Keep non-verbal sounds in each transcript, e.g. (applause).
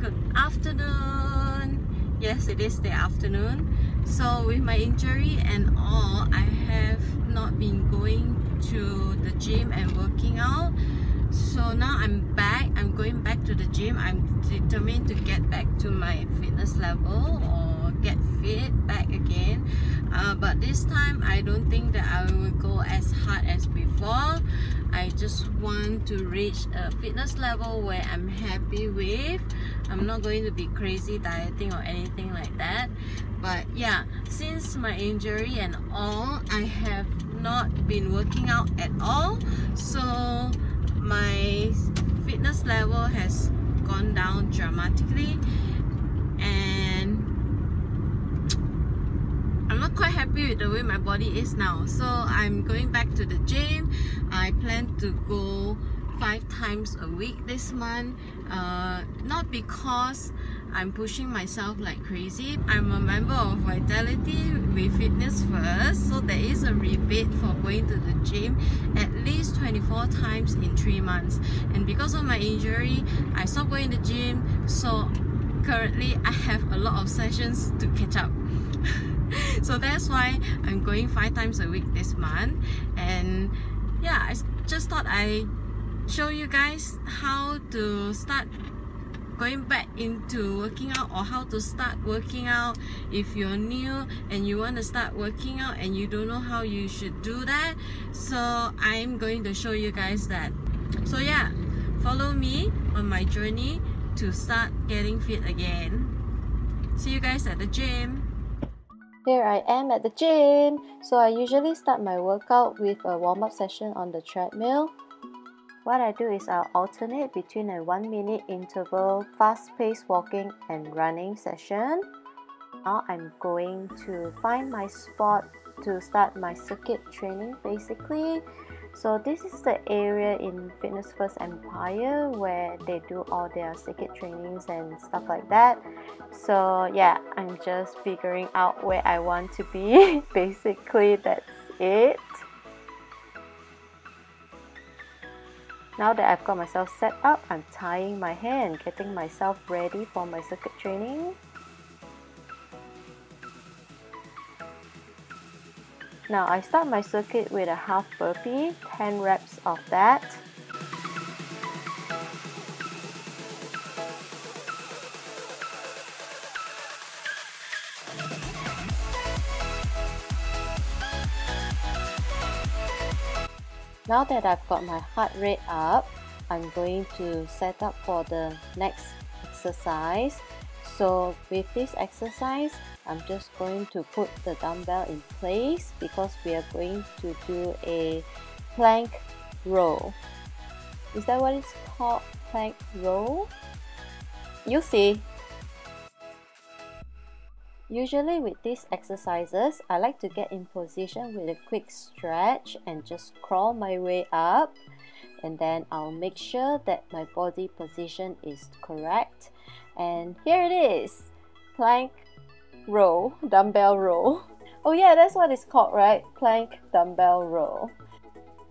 good afternoon. Yes, it is the afternoon. So with my injury and all, I have not been going to the gym and working out. So now I'm back. I'm going back to the gym. I'm determined to get back to my fitness level or get fit back again. Uh, but this time, I don't think that I will go as hard as before. I just want to reach a fitness level where I'm happy with. I'm not going to be crazy dieting or anything like that. But yeah, since my injury and all, I have not been working out at all. So my fitness level has gone down dramatically and I'm not quite happy with the way my body is now so I'm going back to the gym I plan to go five times a week this month. Uh, not because I'm pushing myself like crazy. I'm a member of Vitality with Fitness First so there is a rebate for going to the gym at least 24 times in 3 months. And because of my injury I stopped going to the gym so currently I have a lot of sessions to catch up. (laughs) So that's why I'm going five times a week this month. And yeah I just thought I show you guys how to start going back into working out or how to start working out if you're new and you want to start working out and you don't know how you should do that so I'm going to show you guys that so yeah follow me on my journey to start getting fit again see you guys at the gym here I am at the gym. So I usually start my workout with a warm-up session on the treadmill. What I do is I'll alternate between a 1 minute interval fast-paced walking and running session. Now I'm going to find my spot to start my circuit training basically. So this is the area in Fitness First Empire where they do all their circuit trainings and stuff like that. So yeah, I'm just figuring out where I want to be. (laughs) Basically, that's it. Now that I've got myself set up, I'm tying my hair and getting myself ready for my circuit training. Now I start my circuit with a half burpee, 10 reps of that. Now that I've got my heart rate up, I'm going to set up for the next exercise. So with this exercise, I'm just going to put the dumbbell in place because we are going to do a plank row. Is that what it's called? Plank row? You see. Usually with these exercises, I like to get in position with a quick stretch and just crawl my way up. And then I'll make sure that my body position is correct. And here it is plank row dumbbell row. (laughs) Oh yeah that's what it's called right? Plank dumbbell row.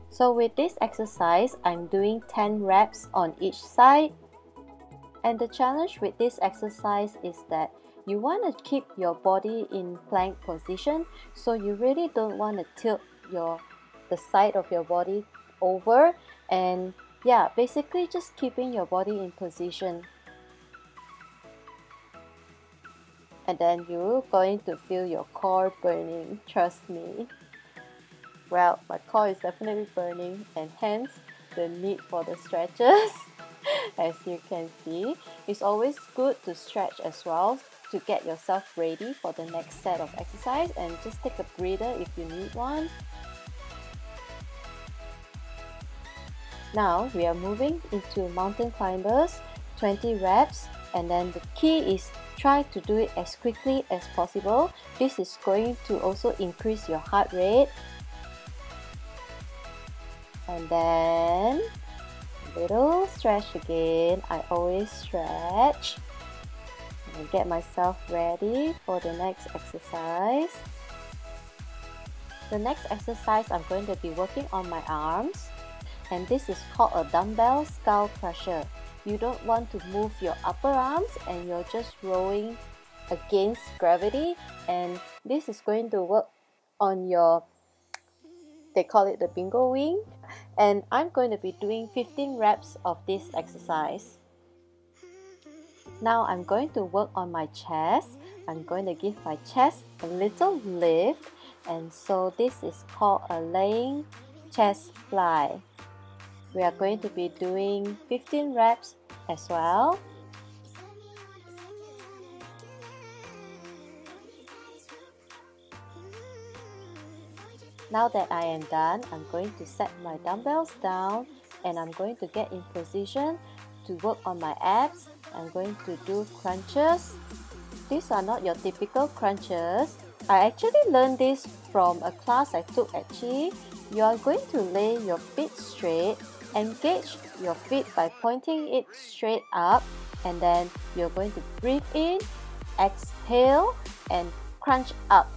So with this exercise I'm doing 10 reps on each side. And the challenge with this exercise is that you want to keep your body in plank position so you really don't want to tilt your the side of your body over. And yeah basically just keeping your body in position. And then you're going to feel your core burning trust me. Well my core is definitely burning and hence the need for the stretches (laughs) as you can see it's always good to stretch as well to get yourself ready for the next set of exercise and just take a breather if you need one Now we are moving into mountain climbers, 20 reps, and then the key is try to do it as quickly as possible. This is going to also increase your heart rate. And then little stretch again. I always stretch and get myself ready for the next exercise. The next exercise I'm going to be working on my arms and this is called a dumbbell skull crusher. You don't want to move your upper arms and you're just rowing against gravity and this is going to work on your they call it the bingo wing and I'm going to be doing 15 reps of this exercise. Now I'm going to work on my chest. I'm going to give my chest a little lift and so this is called a laying chest fly. We are going to be doing 15 reps as well. Now that I am done, I'm going to set my dumbbells down and I'm going to get in position to work on my abs. I'm going to do crunches. These are not your typical crunches. I actually learned this from a class I took at Chi. You are going to lay your feet straight, engage your feet by pointing it straight up and then you're going to breathe in, exhale and crunch up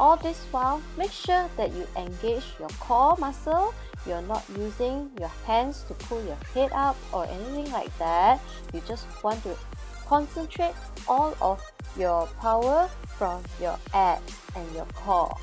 all this while, make sure that you engage your core muscle. You're not using your hands to pull your head up or anything like that. You just want to concentrate all of your power from your abs and your core.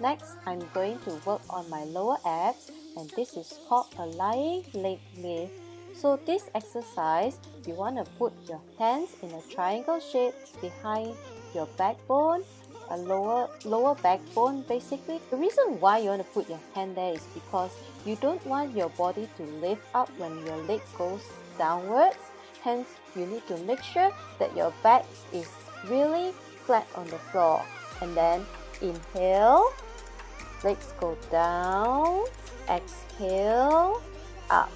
Next, I'm going to work on my lower abs and this is called a lying leg lift so this exercise, you want to put your hands in a triangle shape behind your backbone, a lower lower backbone basically. The reason why you want to put your hand there is because you don't want your body to lift up when your leg goes downwards. Hence, you need to make sure that your back is really flat on the floor. And then inhale, legs go down, exhale, up.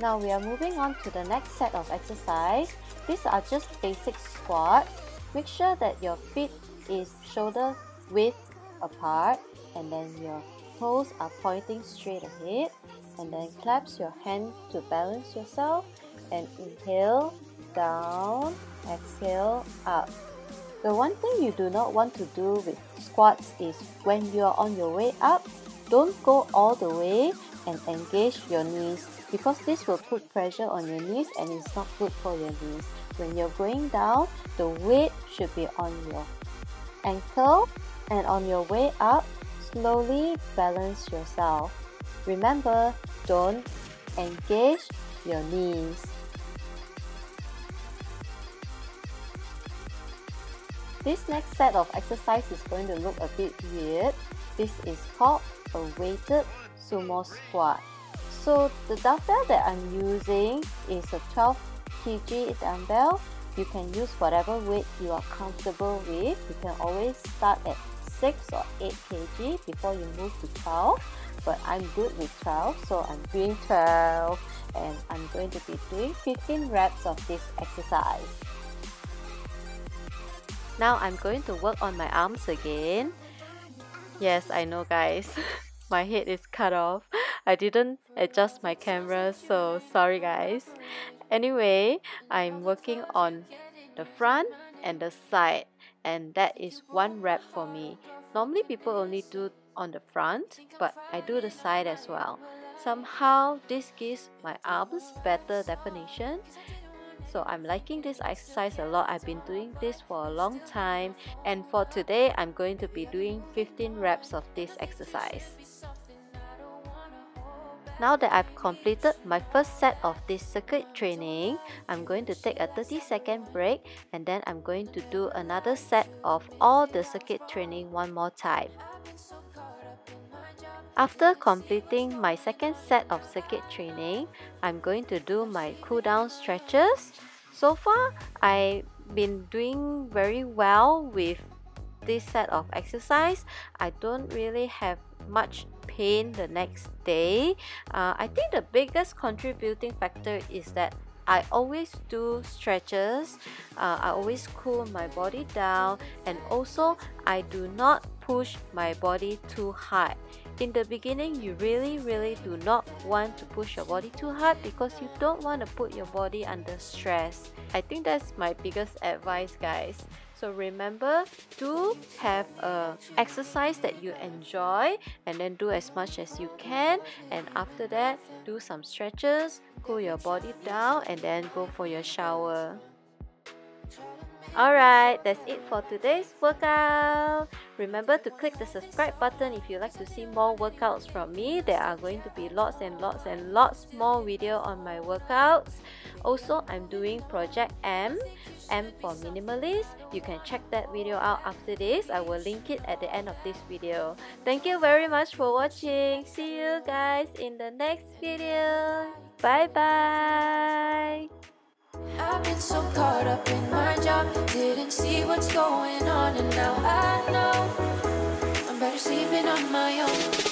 Now we are moving on to the next set of exercise. These are just basic squat. Make sure that your feet is shoulder width apart and then your toes are pointing straight ahead and then clasp your hand to balance yourself and inhale down exhale up the one thing you do not want to do with squats is when you are on your way up don't go all the way and engage your knees because this will put pressure on your knees and it's not good for your knees. When you're going down, the weight should be on your ankle and on your way up, slowly balance yourself. Remember, don't engage your knees. This next set of exercise is going to look a bit weird. This is called a weighted sumo squat. So the dumbbell that I'm using is a 12 kg dumbbell. You can use whatever weight you are comfortable with. You can always start at 6 or 8 kg before you move to 12 but I'm good with 12 so I'm doing 12 and I'm going to be doing 15 reps of this exercise. Now I'm going to work on my arms again. Yes, I know guys. (laughs) my head is cut off. I didn't adjust my camera, so sorry guys. Anyway, I'm working on the front and the side, and that is one rep for me. Normally, people only do on the front, but I do the side as well. Somehow, this gives my arms better definition so I'm liking this exercise a lot. I've been doing this for a long time. And for today, I'm going to be doing 15 reps of this exercise. Now that I've completed my first set of this circuit training, I'm going to take a 30 second break and then I'm going to do another set of all the circuit training one more time. After completing my second set of circuit training, I'm going to do my cool down stretches. So far, I've been doing very well with this set of exercise. I don't really have much pain the next day. Uh, I think the biggest contributing factor is that I always do stretches. Uh, I always cool my body down and also I do not push my body too hard in the beginning you really really do not want to push your body too hard because you don't want to put your body under stress i think that's my biggest advice guys so remember to have a exercise that you enjoy and then do as much as you can. And after that do some stretches cool your body down and then go for your shower Alright, that's it for today's workout. Remember to click the subscribe button if you'd like to see more workouts from me. There are going to be lots and lots and lots more video on my workouts. Also, I'm doing Project M, M for Minimalist. You can check that video out after this. I will link it at the end of this video. Thank you very much for watching. See you guys in the next video. Bye bye. I've been so caught up in my job. Didn't see what's going on And now I know I'm better sleeping on my own